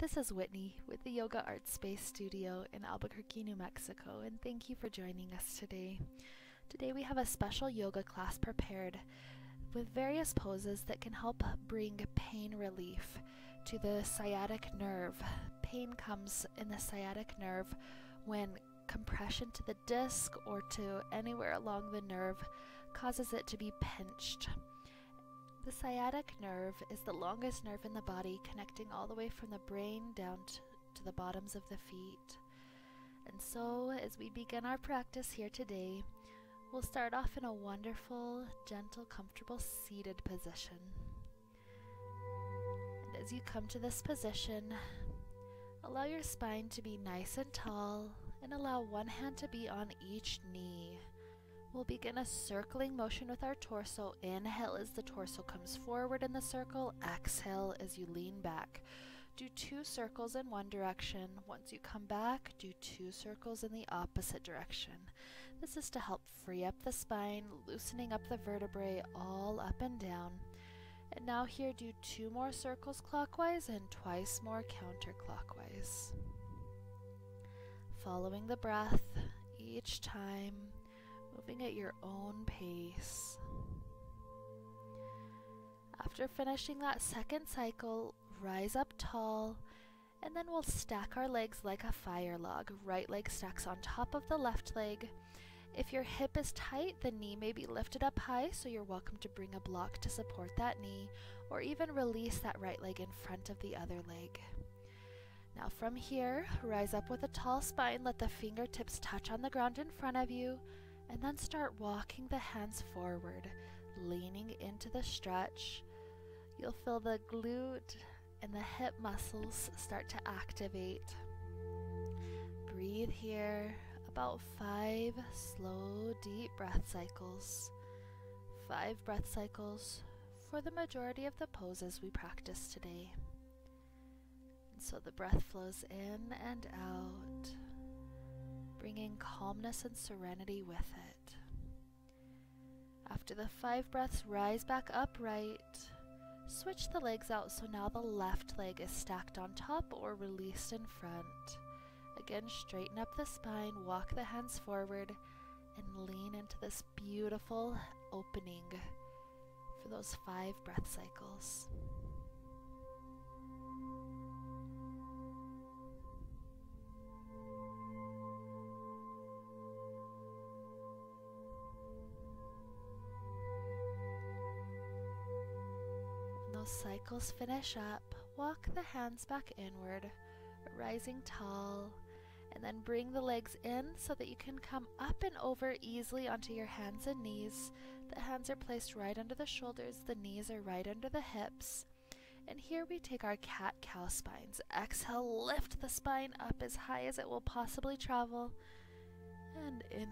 This is Whitney with the Yoga Art Space Studio in Albuquerque, New Mexico, and thank you for joining us today. Today we have a special yoga class prepared with various poses that can help bring pain relief to the sciatic nerve. Pain comes in the sciatic nerve when compression to the disc or to anywhere along the nerve causes it to be pinched. The sciatic nerve is the longest nerve in the body, connecting all the way from the brain down to, the bottoms of the feet. And so, as we begin our practice here today, we'll start off in a wonderful, gentle, comfortable seated position. And as you come to this position, allow your spine to be nice and tall, and allow one hand to be on each knee. We'll begin a circling motion with our torso. Inhale as the torso comes forward in the circle. Exhale as you lean back. Do two circles in one direction. Once you come back, do two circles in the opposite direction. This is to help free up the spine, loosening up the vertebrae all up and down. And now here, do two more circles clockwise and twice more counterclockwise. Following the breath each time moving at your own pace. After finishing that second cycle, rise up tall, and then we'll stack our legs like a fire log. Right leg stacks on top of the left leg. If your hip is tight, the knee may be lifted up high, so you're welcome to bring a block to support that knee, or even release that right leg in front of the other leg. Now from here, rise up with a tall spine, let the fingertips touch on the ground in front of you, and then start walking the hands forward, leaning into the stretch. You'll feel the glute and the hip muscles start to activate. Breathe here about five slow, deep breath cycles. Five breath cycles for the majority of the poses we practice today. And so the breath flows in and out bringing calmness and serenity with it. After the five breaths, rise back upright. Switch the legs out so now the left leg is stacked on top or released in front. Again, straighten up the spine, walk the hands forward, and lean into this beautiful opening for those five breath cycles. Those cycles finish up, walk the hands back inward, rising tall, and then bring the legs in so that you can come up and over easily onto your hands and knees. The hands are placed right under the shoulders, the knees are right under the hips. And here we take our cat cow spines. Exhale, lift the spine up as high as it will possibly travel. And in,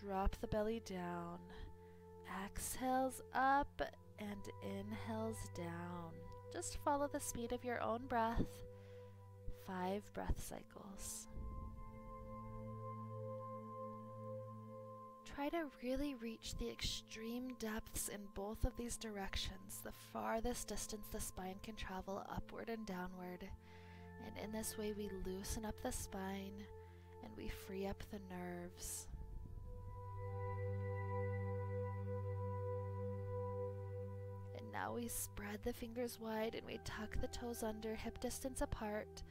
drop the belly down. Exhales up and inhales down. Just follow the speed of your own breath. Five breath cycles. Try to really reach the extreme depths in both of these directions, the farthest distance the spine can travel upward and downward. And in this way, we loosen up the spine and we free up the nerves. We spread the fingers wide and we tuck the toes under, hip distance apart.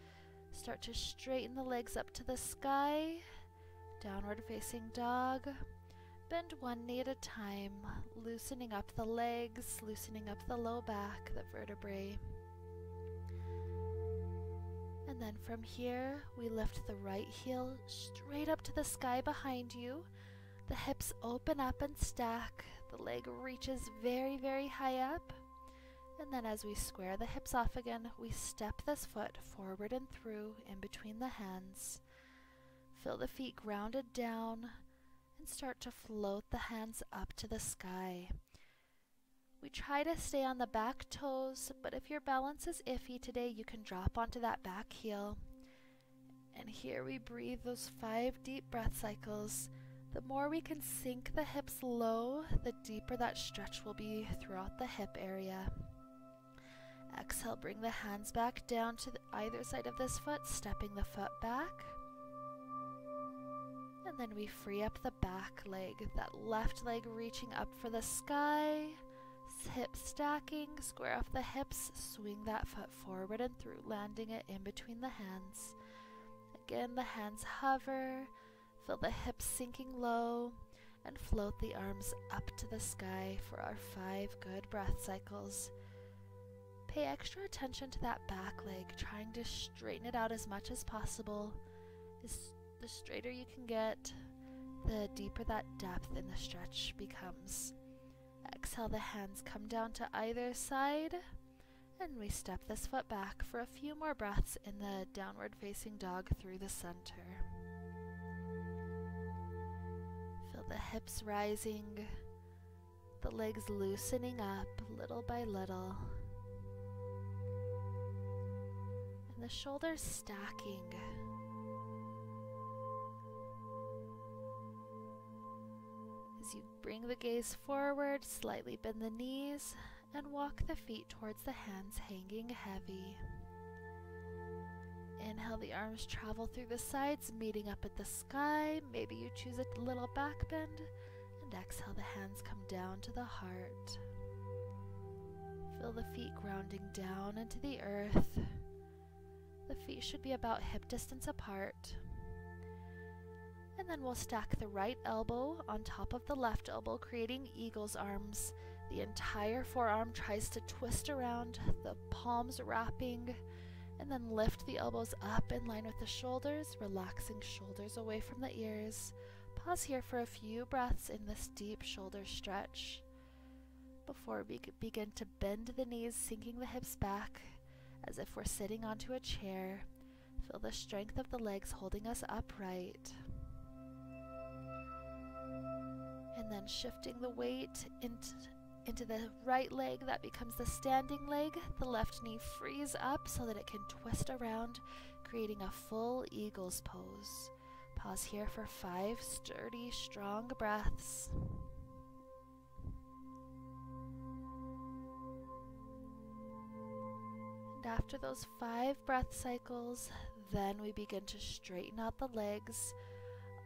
Start to straighten the legs up to the sky. Downward facing dog. Bend one knee at a time, loosening up the legs, loosening up the low back, the vertebrae. And then from here, we lift the right heel straight up to the sky behind you. The hips open up and stack. The leg reaches very, very high up. And then as we square the hips off again, we step this foot forward and through in between the hands. Feel the feet grounded down and start to float the hands up to the sky. We try to stay on the back toes, but if your balance is iffy today, you can drop onto that back heel. And here we breathe those five deep breath cycles the more we can sink the hips low, the deeper that stretch will be throughout the hip area. Exhale, bring the hands back down to either side of this foot, stepping the foot back. And then we free up the back leg, that left leg reaching up for the sky, hip stacking, square off the hips, swing that foot forward and through, landing it in between the hands. Again, the hands hover, feel the hips sinking low, and float the arms up to the sky for our five good breath cycles. Pay extra attention to that back leg, trying to straighten it out as much as possible. The straighter you can get, the deeper that depth in the stretch becomes. Exhale, the hands come down to either side, and we step this foot back for a few more breaths in the downward facing dog through the center. Feel the hips rising, the legs loosening up little by little, and the shoulders stacking. As you bring the gaze forward, slightly bend the knees, and walk the feet towards the hands hanging heavy. Inhale, the arms travel through the sides, meeting up at the sky. Maybe you choose a little back bend. And exhale, the hands come down to the heart. Feel the feet grounding down into the earth. The feet should be about hip distance apart. And then we'll stack the right elbow on top of the left elbow, creating eagle's arms. The entire forearm tries to twist around, the palms wrapping, and then lift the elbows up in line with the shoulders, relaxing shoulders away from the ears. Pause here for a few breaths in this deep shoulder stretch. Before we begin to bend the knees, sinking the hips back as if we're sitting onto a chair. Feel the strength of the legs holding us upright. and then shifting the weight into, into the right leg that becomes the standing leg. The left knee frees up so that it can twist around, creating a full eagle's pose. Pause here for five sturdy, strong breaths. And after those five breath cycles, then we begin to straighten out the legs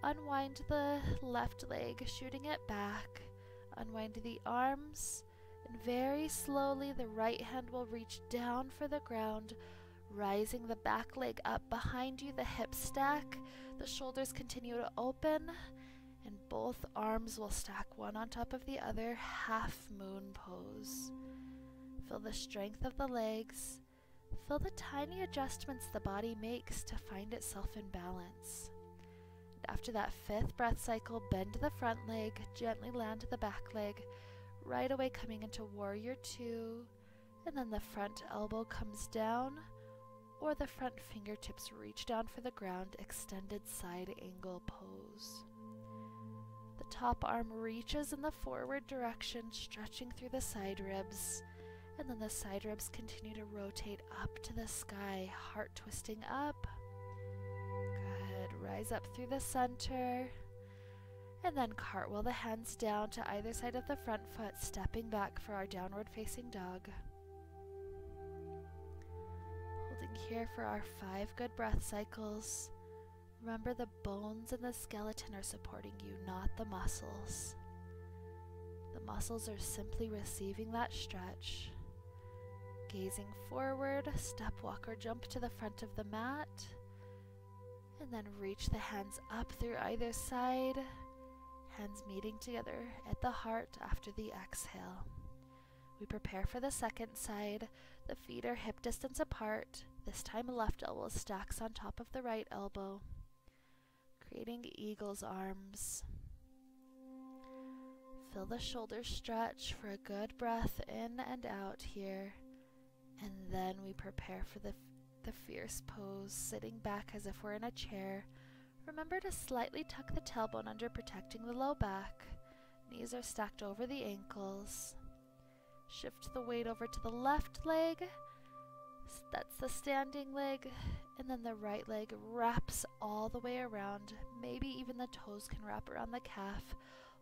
Unwind the left leg, shooting it back. Unwind the arms, and very slowly the right hand will reach down for the ground, rising the back leg up behind you, the hips stack, the shoulders continue to open, and both arms will stack one on top of the other, half moon pose. Feel the strength of the legs. Feel the tiny adjustments the body makes to find itself in balance. After that fifth breath cycle, bend the front leg, gently land the back leg, right away coming into warrior two, and then the front elbow comes down, or the front fingertips reach down for the ground, extended side angle pose. The top arm reaches in the forward direction, stretching through the side ribs, and then the side ribs continue to rotate up to the sky, heart twisting up Good. rise up through the center, and then cartwheel the hands down to either side of the front foot, stepping back for our downward facing dog. Holding here for our five good breath cycles. Remember the bones and the skeleton are supporting you, not the muscles. The muscles are simply receiving that stretch. Gazing forward, step, walk, or jump to the front of the mat and then reach the hands up through either side, hands meeting together at the heart after the exhale. We prepare for the second side. The feet are hip distance apart. This time, left elbow stacks on top of the right elbow, creating eagle's arms. Feel the shoulders stretch for a good breath in and out here. And then we prepare for the the fierce pose, sitting back as if we're in a chair. Remember to slightly tuck the tailbone under, protecting the low back. Knees are stacked over the ankles. Shift the weight over to the left leg. That's the standing leg. And then the right leg wraps all the way around. Maybe even the toes can wrap around the calf.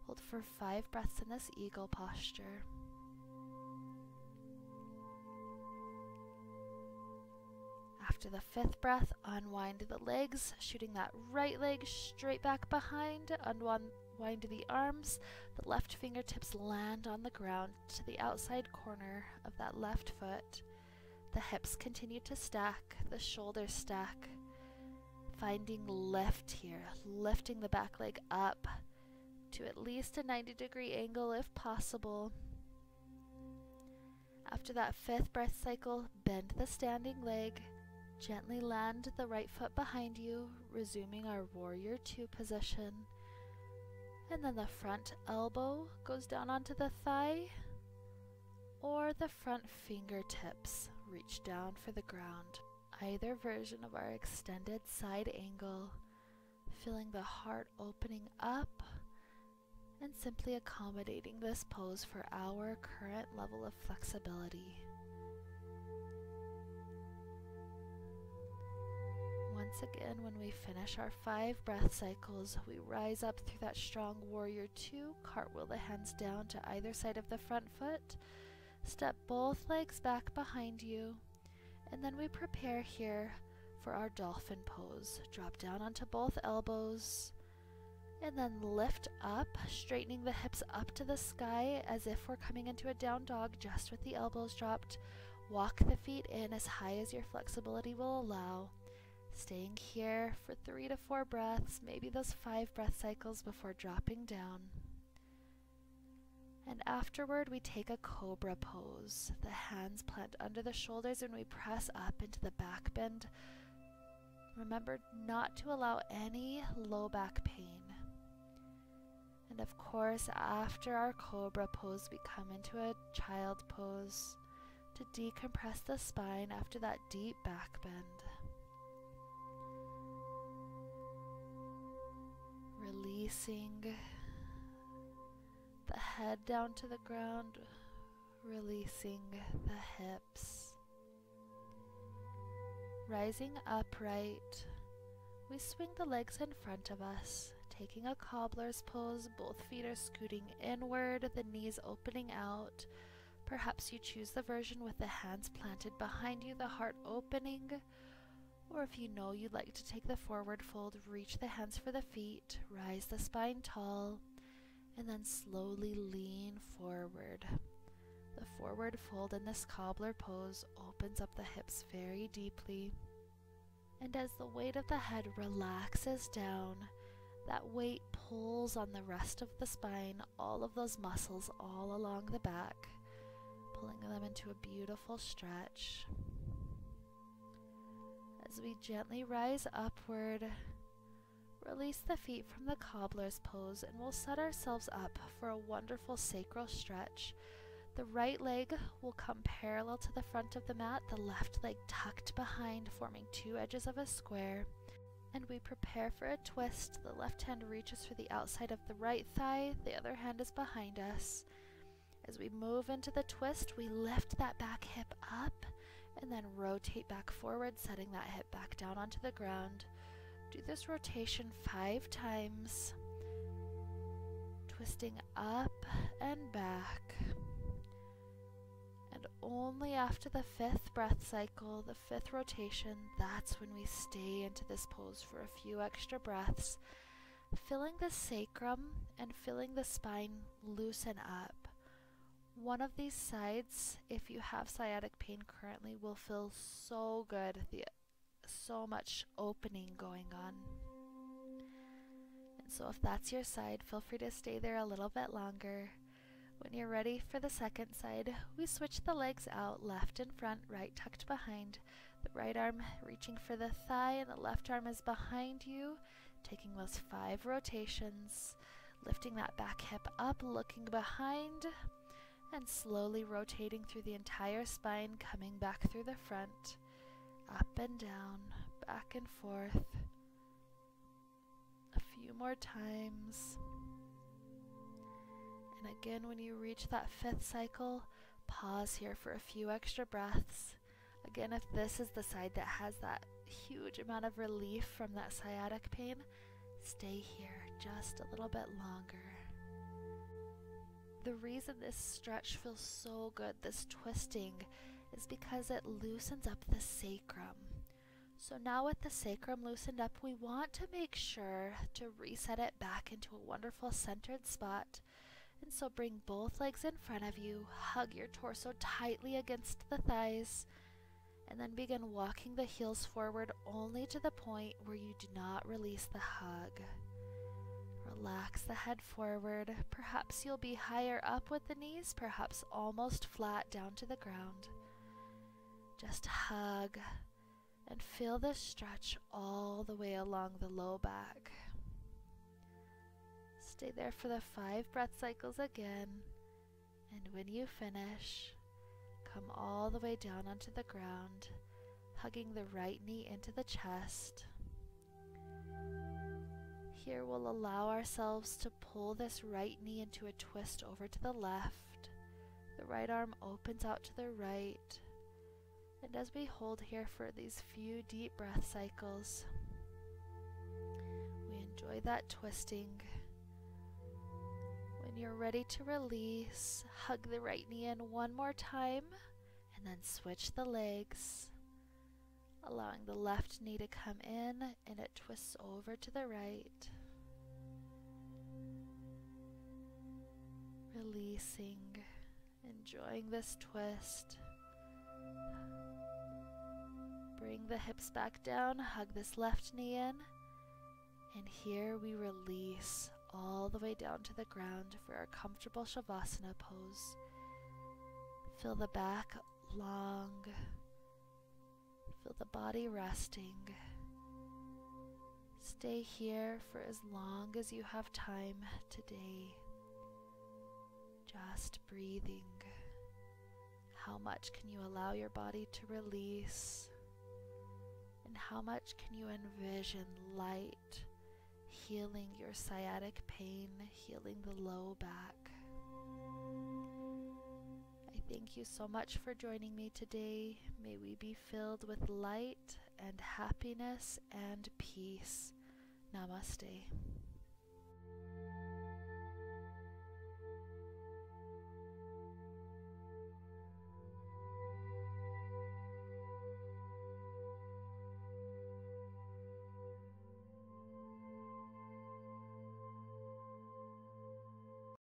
Hold for five breaths in this eagle posture. After the fifth breath, unwind the legs, shooting that right leg straight back behind. Unwind the arms. The left fingertips land on the ground to the outside corner of that left foot. The hips continue to stack, the shoulders stack. Finding lift here, lifting the back leg up to at least a 90 degree angle if possible. After that fifth breath cycle, bend the standing leg. Gently land the right foot behind you, resuming our warrior two position. And then the front elbow goes down onto the thigh, or the front fingertips reach down for the ground. Either version of our extended side angle, feeling the heart opening up and simply accommodating this pose for our current level of flexibility. Once again, when we finish our five breath cycles, we rise up through that strong warrior two, cartwheel the hands down to either side of the front foot, step both legs back behind you, and then we prepare here for our dolphin pose. Drop down onto both elbows, and then lift up, straightening the hips up to the sky as if we're coming into a down dog just with the elbows dropped. Walk the feet in as high as your flexibility will allow. Staying here for three to four breaths, maybe those five breath cycles before dropping down. And afterward, we take a cobra pose. The hands plant under the shoulders and we press up into the back bend. Remember not to allow any low back pain. And of course, after our cobra pose, we come into a child pose to decompress the spine after that deep back bend. Releasing the head down to the ground, releasing the hips. Rising upright, we swing the legs in front of us taking a cobbler's pose, both feet are scooting inward, the knees opening out. Perhaps you choose the version with the hands planted behind you, the heart opening. Or if you know you'd like to take the forward fold, reach the hands for the feet, rise the spine tall, and then slowly lean forward. The forward fold in this cobbler pose opens up the hips very deeply. And as the weight of the head relaxes down, that weight pulls on the rest of the spine, all of those muscles all along the back, pulling them into a beautiful stretch. As we gently rise upward, release the feet from the cobbler's pose and we'll set ourselves up for a wonderful sacral stretch. The right leg will come parallel to the front of the mat, the left leg tucked behind, forming two edges of a square and we prepare for a twist. The left hand reaches for the outside of the right thigh, the other hand is behind us. As we move into the twist, we lift that back hip up and then rotate back forward, setting that hip back down onto the ground. Do this rotation five times, twisting up and back And only after the fifth breath cycle, the fifth rotation, that's when we stay into this pose for a few extra breaths, filling the sacrum and filling the spine loosen up. One of these sides, if you have sciatic pain currently, will feel so good, the, so much opening going on. And so, if that's your side, feel free to stay there a little bit longer. When you're ready for the second side, we switch the legs out, left in front, right tucked behind. The right arm reaching for the thigh and the left arm is behind you, taking those five rotations, lifting that back hip up, looking behind, and slowly rotating through the entire spine, coming back through the front, up and down, back and forth. A few more times. And again, when you reach that fifth cycle, pause here for a few extra breaths. Again, if this is the side that has that huge amount of relief from that sciatic pain, stay here just a little bit longer. The reason this stretch feels so good, this twisting, is because it loosens up the sacrum. So now with the sacrum loosened up, we want to make sure to reset it back into a wonderful centered spot. And so bring both legs in front of you, hug your torso tightly against the thighs, and then begin walking the heels forward only to the point where you do not release the hug. Relax the head forward. Perhaps you'll be higher up with the knees, perhaps almost flat down to the ground. Just hug and feel the stretch all the way along the low back. Stay there for the five breath cycles again, and when you finish, come all the way down onto the ground, hugging the right knee into the chest. Here we'll allow ourselves to pull this right knee into a twist over to the left. The right arm opens out to the right. And as we hold here for these few deep breath cycles, we enjoy that twisting. When you're ready to release, hug the right knee in one more time and then switch the legs, allowing the left knee to come in and it twists over to the right. Releasing, enjoying this twist. Bring the hips back down, hug this left knee in, and here we release all the way down to the ground for our comfortable Shavasana pose. Feel the back long, feel the body resting. Stay here for as long as you have time today. Just breathing. How much can you allow your body to release? And how much can you envision light healing your sciatic pain, healing the low back? Thank you so much for joining me today. May we be filled with light and happiness and peace. Namaste.